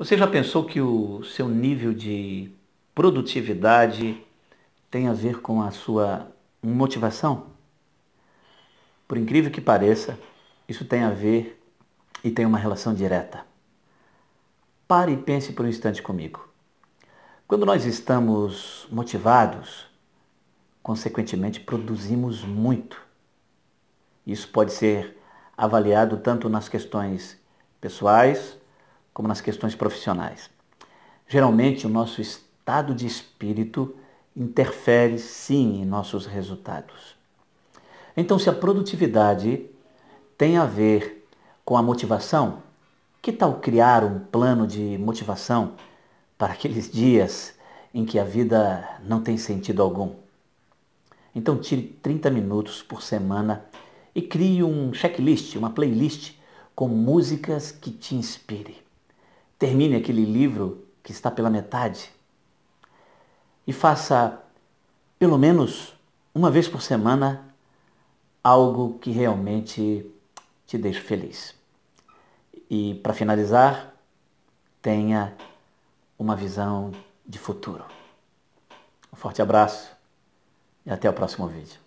Você já pensou que o seu nível de produtividade tem a ver com a sua motivação? Por incrível que pareça, isso tem a ver e tem uma relação direta. Pare e pense por um instante comigo. Quando nós estamos motivados, consequentemente produzimos muito. Isso pode ser avaliado tanto nas questões pessoais como nas questões profissionais. Geralmente, o nosso estado de espírito interfere sim em nossos resultados. Então, se a produtividade tem a ver com a motivação, que tal criar um plano de motivação para aqueles dias em que a vida não tem sentido algum? Então, tire 30 minutos por semana e crie um checklist, uma playlist com músicas que te inspire. Termine aquele livro que está pela metade e faça pelo menos uma vez por semana algo que realmente te deixe feliz. E para finalizar, tenha uma visão de futuro. Um forte abraço e até o próximo vídeo.